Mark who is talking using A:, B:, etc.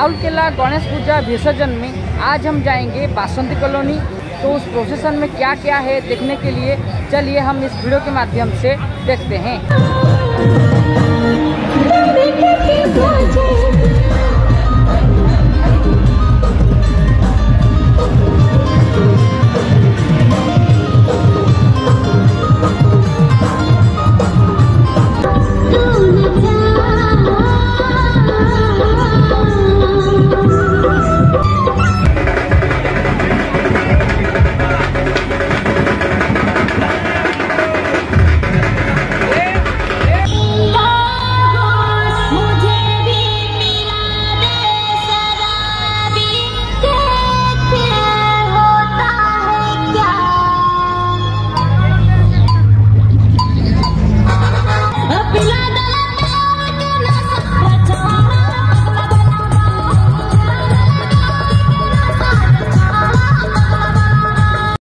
A: राउरकेला, गणेश पूजा, विसर्जन में आज हम जाएँगे बासंती कॉलोनी। तो उस प्रोसेसन में क्या क्या है देखने के लिए, चलिए हम इस वीडियो के माध्यम से देखते हैं।